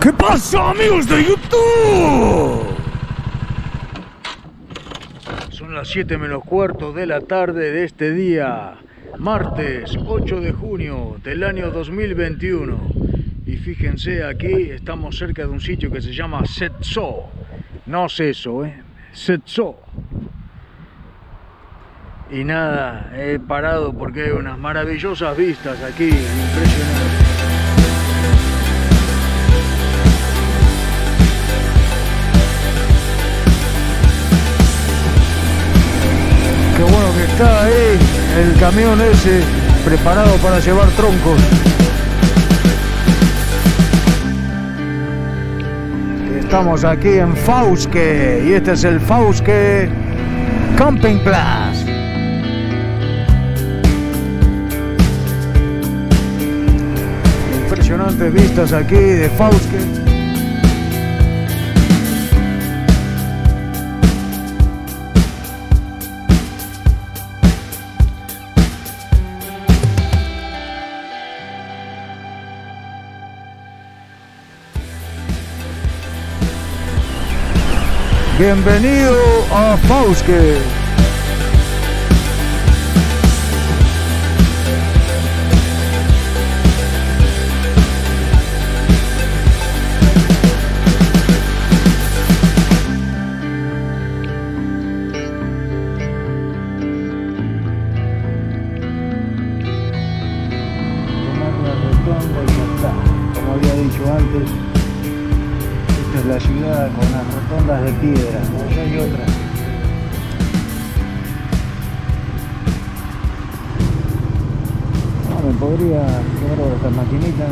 ¿Qué pasa amigos de YouTube? Son las 7 menos cuarto de la tarde de este día, martes 8 de junio del año 2021. Y fíjense aquí, estamos cerca de un sitio que se llama Setso. No es eso, ¿eh? Setso. Y nada, he parado porque hay unas maravillosas vistas aquí, impresionantes. Está ahí el camión ese preparado para llevar troncos. Estamos aquí en Fauske y este es el Fauske Camping Place. Impresionantes vistas aquí de Fauske. Bienvenido a está. Como había dicho antes, es la ciudad con las rotondas de piedra, allá hay otra. No, me podría llevar esta maquinita.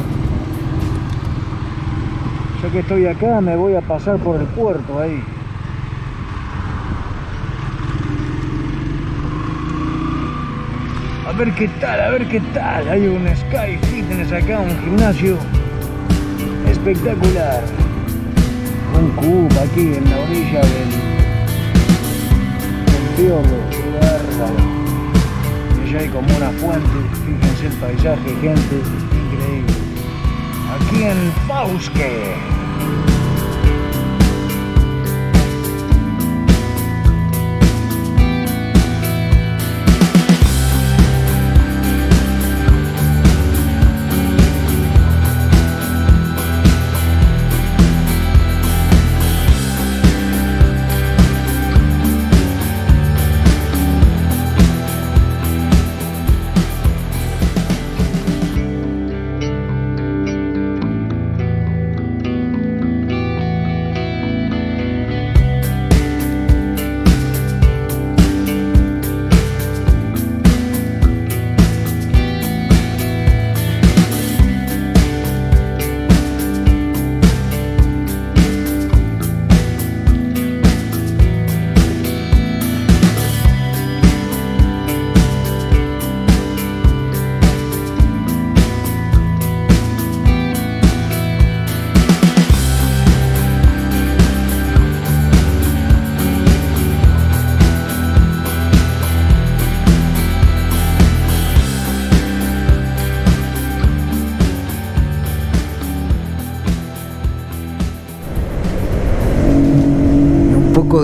Ya que estoy acá, me voy a pasar por el puerto ahí. A ver qué tal, a ver qué tal. Hay un Sky Fitness acá, un gimnasio espectacular un cubo aquí en la orilla del, del fiordo. Y allá hay como una fuente, fíjense el paisaje, gente, increíble. Aquí en Fauske.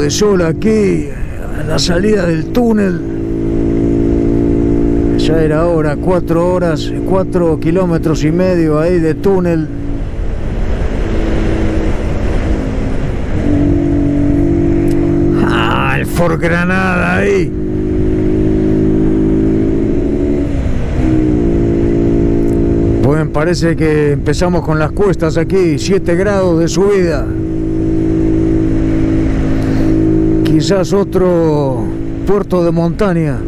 De sol aquí, a la salida del túnel. Ya era hora, cuatro horas, cuatro kilómetros y medio ahí de túnel. Ah, el Granada ahí. Bueno, parece que empezamos con las cuestas aquí, 7 grados de subida. Quizás otro puerto de montaña.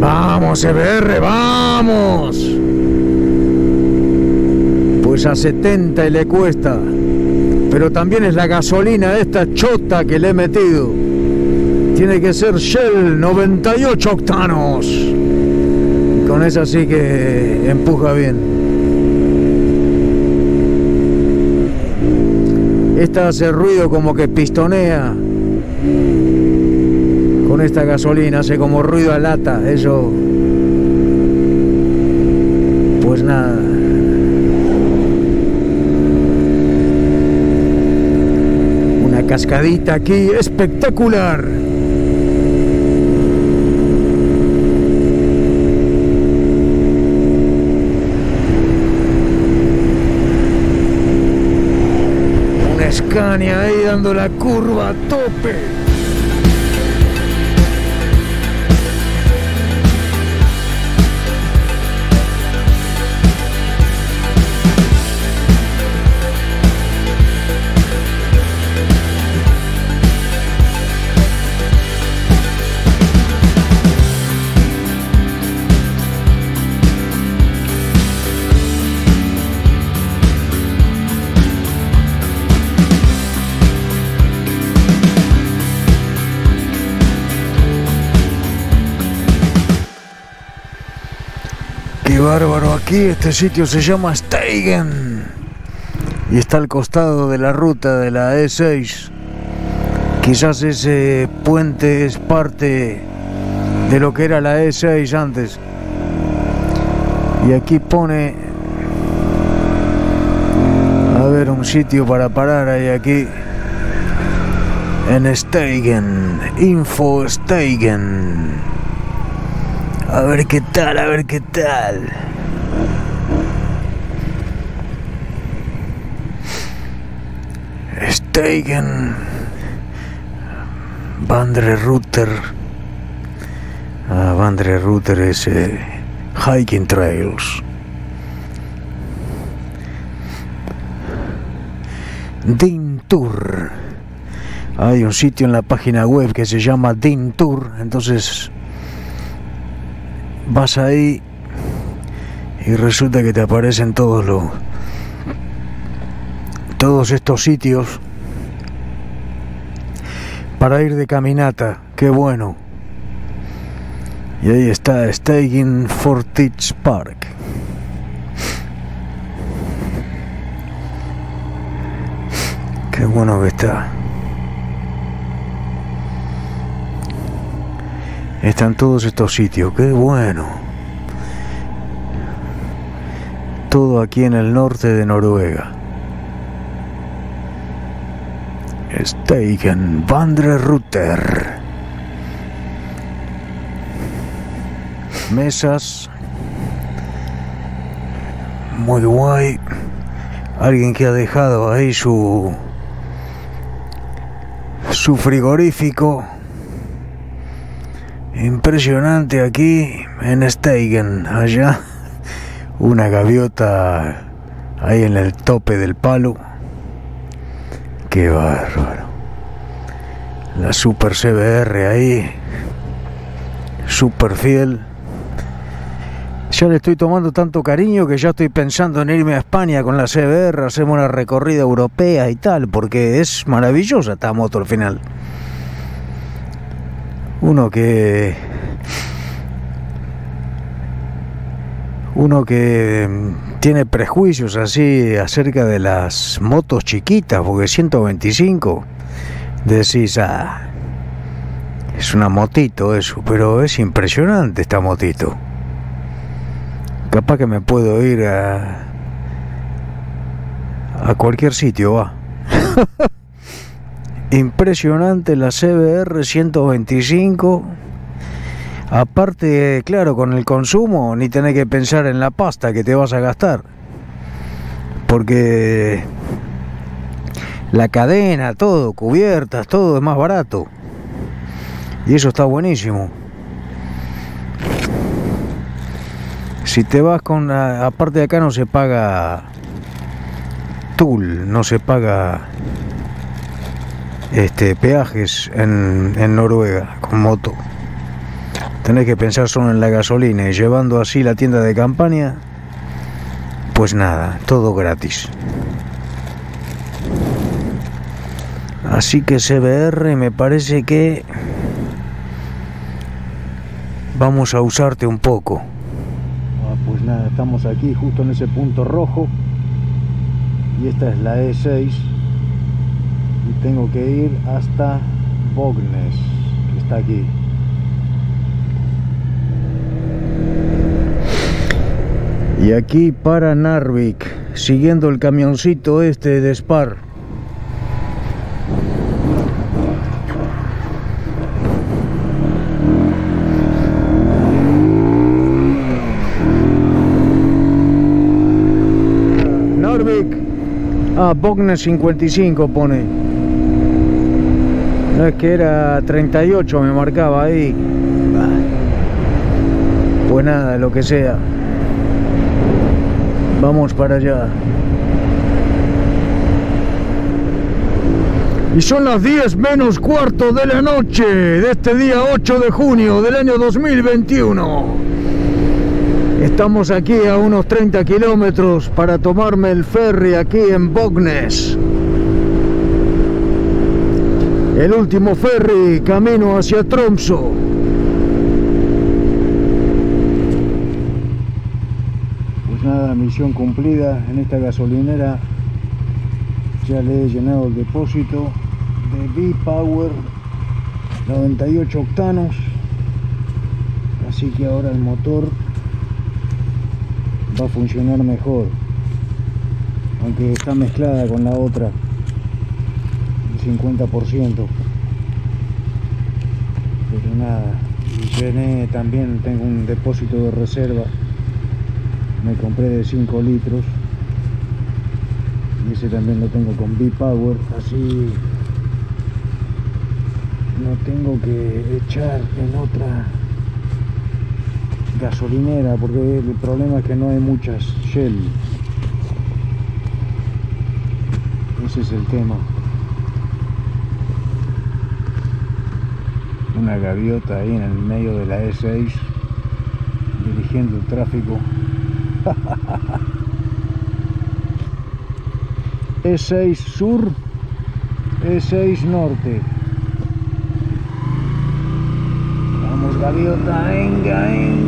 Vamos, EBR, vamos. Pues a 70 y le cuesta. Pero también es la gasolina esta chota que le he metido. Tiene que ser Shell 98 octanos. Con esa sí que empuja bien. Esta hace ruido como que pistonea. Con esta gasolina hace como ruido a lata. Eso pues nada. Una cascadita aquí espectacular. Ahí dando la curva a tope. Aquí, este sitio se llama Steigen y está al costado de la ruta de la E6. Quizás ese puente es parte de lo que era la E6 antes. Y aquí pone, a ver, un sitio para parar ahí aquí. En Steigen, Info Steigen. A ver qué tal, a ver qué tal. Steigen. Vandre Router. Ah, Vandre Router es eh, Hiking Trails. Din Tour. Hay un sitio en la página web que se llama Din Tour, entonces vas ahí y resulta que te aparecen todos los todos estos sitios para ir de caminata, qué bueno. Y ahí está Staging Fortich Park. Qué bueno que está. Están todos estos sitios, qué bueno. Todo aquí en el norte de Noruega. Steigen Vandreruter. Mesas. Muy guay. Alguien que ha dejado ahí su su frigorífico Impresionante aquí en Steigen, allá una gaviota ahí en el tope del palo. Qué bárbaro. La Super CBR ahí, super fiel. Ya le estoy tomando tanto cariño que ya estoy pensando en irme a España con la CBR, hacemos una recorrida europea y tal, porque es maravillosa esta moto al final uno que uno que mm, tiene prejuicios así acerca de las motos chiquitas, porque 125 decís, ah, es una motito eso, pero es impresionante esta motito. Capaz que me puedo ir a, a cualquier sitio, va. Impresionante la CBR 125. Aparte, claro, con el consumo ni tenés que pensar en la pasta que te vas a gastar. Porque la cadena, todo, cubiertas, todo es más barato. Y eso está buenísimo. Si te vas con... Aparte de acá no se paga tool, no se paga este, peajes en, en Noruega con moto. Tenés que pensar solo en la gasolina y llevando así la tienda de campaña, pues nada, todo gratis. Así que CBR me parece que vamos a usarte un poco. Ah, pues nada, estamos aquí justo en ese punto rojo y esta es la E6 y tengo que ir hasta Bognes, que está aquí. Y aquí para Narvik, siguiendo el camioncito este de Spar. Narvik. Ah, Bogne 55 pone. Es que era 38, me marcaba ahí. Pues nada, lo que sea. Vamos para allá. Y son las 10 menos cuarto de la noche de este día 8 de junio del año 2021. Estamos aquí a unos 30 kilómetros para tomarme el ferry aquí en Bognes. El último ferry camino hacia Tromso. Pues nada, misión cumplida en esta gasolinera. Ya le he llenado el depósito de V-Power 98 octanos. Así que ahora el motor va a funcionar mejor aunque está mezclada con la otra el 50% pero nada y llené también tengo un depósito de reserva me compré de 5 litros. Y ese también lo tengo con B-Power así no tengo que echar en otra gasolinera porque el problema es que no hay muchas Shell. Ese es el tema. Una gaviota ahí en el medio de la E6 dirigiendo el tráfico E6 sur E6 norte. Vamos gaviota venga venga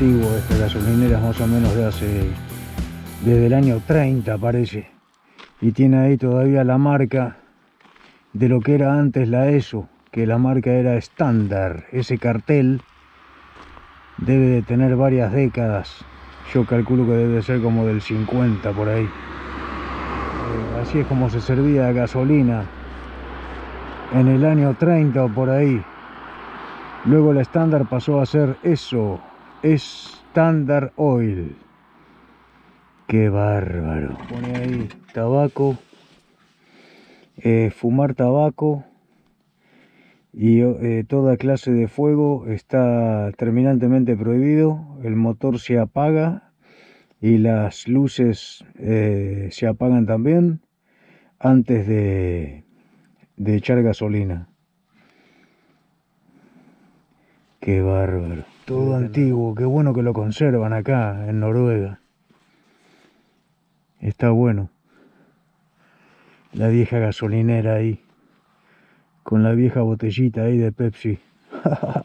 gasolinera antigua, esta gasolinera es más o menos de hace, desde el año 30 parece, y tiene ahí todavía la marca de lo que era antes la ESO, que la marca era estándar, ese cartel debe de tener varias décadas, yo calculo que debe ser como del 50 por ahí. Eh, Así es como se servía gasolina en el año 30 o por ahí. Luego la estándar pasó a ser eso, Standard Oil. Qué bárbaro. Pone ahí tabaco, eh, fumar tabaco y eh, toda clase de fuego está terminantemente prohibido. El motor se apaga y las luces eh, se apagan también antes de, de echar gasolina. Qué bárbaro. Todo antiguo, qué bueno que lo conservan acá en Noruega. Está bueno. La vieja gasolinera ahí. Con la vieja botellita ahí de Pepsi.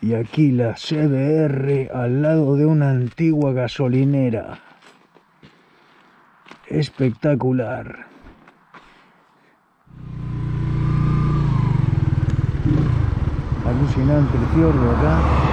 y aquí la CBR al lado de una antigua gasolinera. Espectacular. Alucinante el fiordo acá.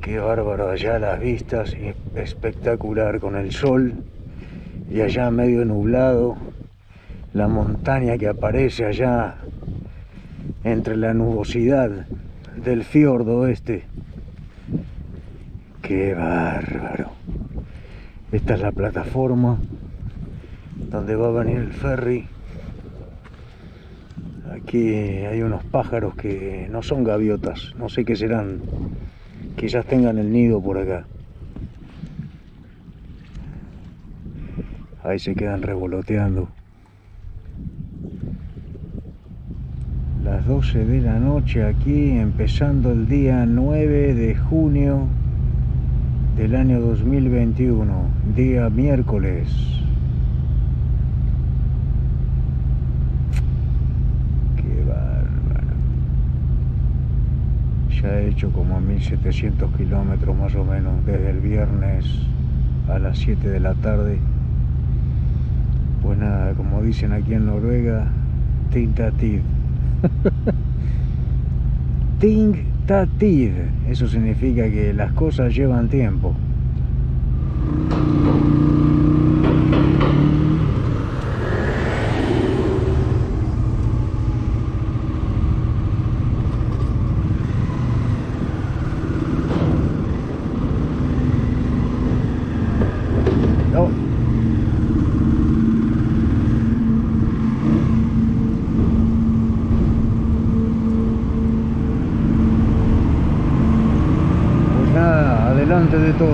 Qué bárbaro allá las vistas, espectacular con el sol y allá medio nublado, la montaña que aparece allá entre la nubosidad del fiordo este. Qué bárbaro. Esta es la plataforma donde va a venir el ferry. Aquí hay unos pájaros que no son gaviotas, no sé qué serán. Quizás tengan el nido por acá. Ahí se quedan revoloteando. Las 12 de la noche aquí, empezando el día 9 de junio del año 2021, día miércoles. He hecho como 1700 kilómetros más o menos desde el viernes a las 7 de la tarde. Pues nada, como dicen aquí en Noruega, tintatid. tintatid, eso significa que las cosas llevan tiempo. De todo.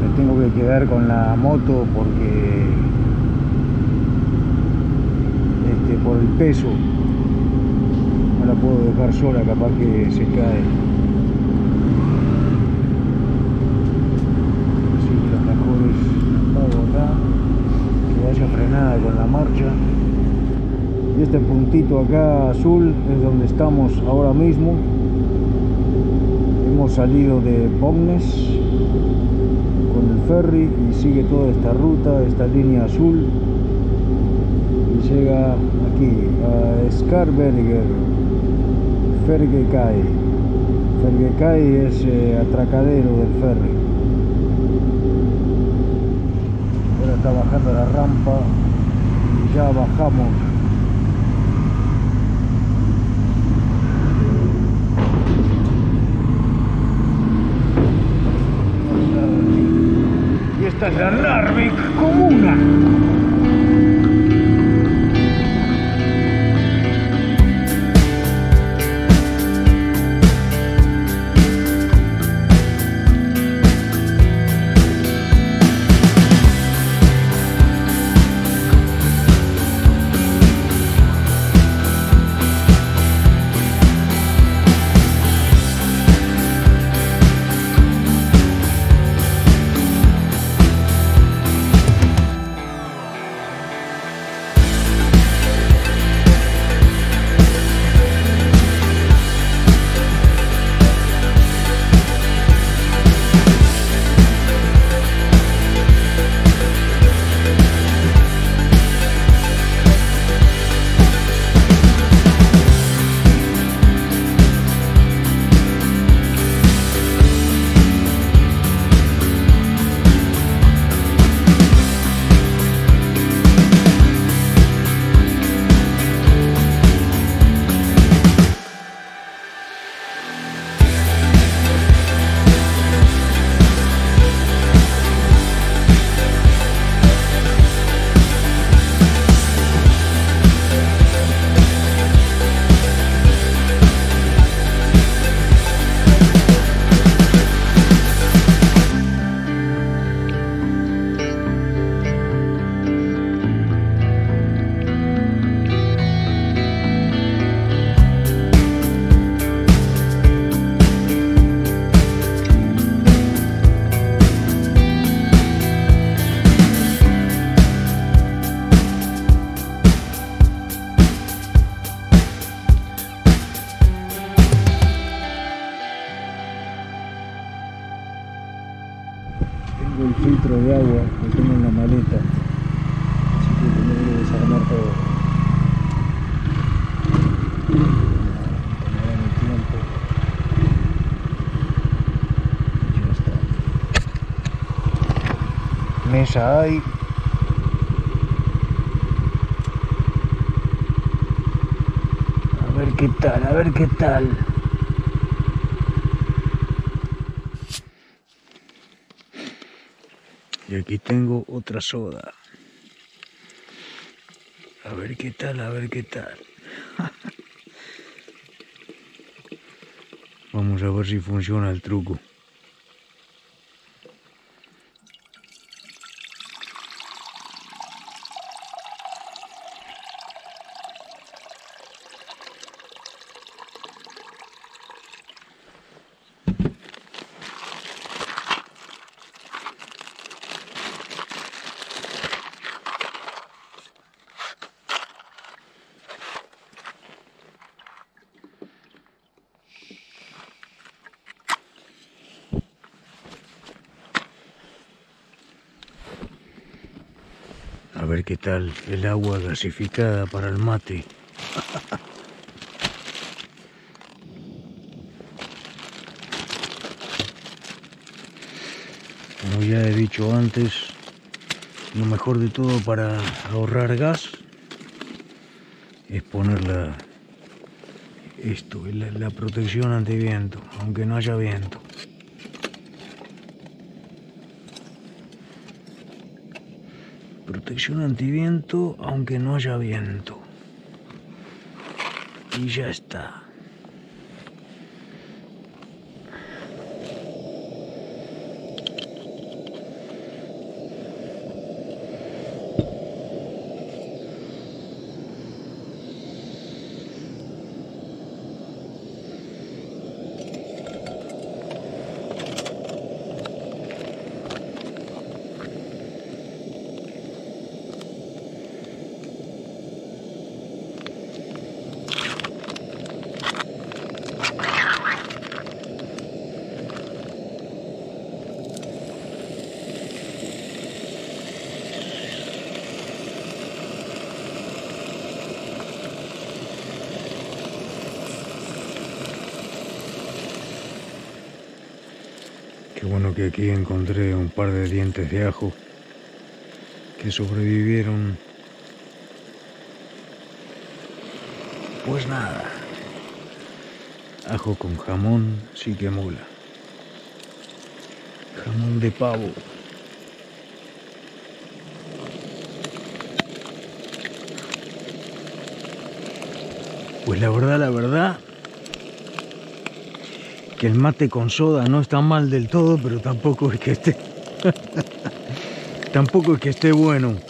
Me tengo que quedar con la moto porque este por el peso no la puedo dejar sola capaz que se cae la marcha. Y este puntito acá azul es donde estamos ahora mismo. Hemos salido de Pomnes con el ferry y sigue toda esta ruta esta línea azul. Y llega aquí a Skarberger. Fergekai Fergekai es eh, atracadero del ferry. Está bajando la rampa ya bajamos y Esta es la Narvik Comuna. El filtro de agua, lo tengo en la maleta, así que tengo que desarmar todo. Tomará mi tiempo. Ya está. Mesa hay. A ver qué tal, a ver qué tal. Y aquí tengo otra soda. A ver qué tal, a ver qué tal. Vamos a ver si funciona el truco. Ver qué tal el agua gasificada para el mate. Como ya he dicho antes, lo mejor de todo para ahorrar gas es poner la, esto, la, la protección antiviento, aunque no haya viento. Protección antiviento aunque no haya viento. Y ya está. Qué bueno que aquí encontré un par de dientes de ajo que sobrevivieron. Pues nada, ajo con jamón sí que mola. Jamón de pavo. Pues la verdad, la verdad, que el mate con soda no está mal del todo, pero tampoco es que esté... tampoco es que esté bueno.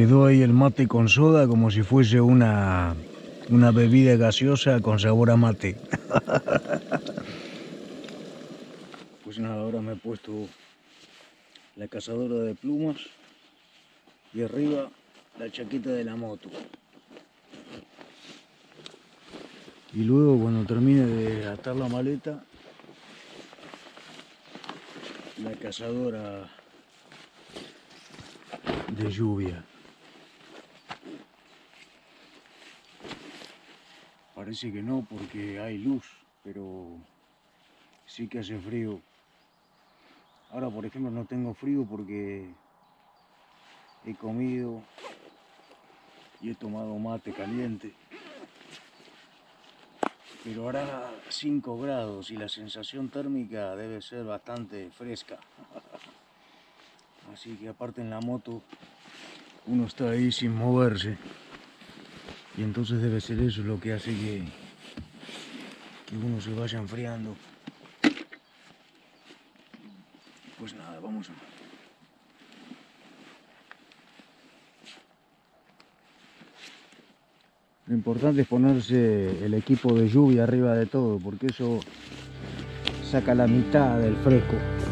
Quedó ahí el mate con soda como si fuese una, una bebida gaseosa con sabor a mate. Pues nada, ahora me he puesto la cazadora de plumas y arriba la chaqueta de la moto. Y luego cuando termine de atar la maleta, la cazadora de lluvia. Parece que no porque hay luz, pero sí que hace frío. Ahora, por ejemplo, no tengo frío porque he comido y he tomado mate caliente. Pero ahora 5 grados y la sensación térmica debe ser bastante fresca. Así que aparte en la moto uno está ahí sin moverse. Y entonces debe ser eso lo que hace que, que uno se vaya enfriando. Pues nada, vamos a... Lo importante es ponerse el equipo de lluvia arriba de todo, porque eso saca la mitad del fresco.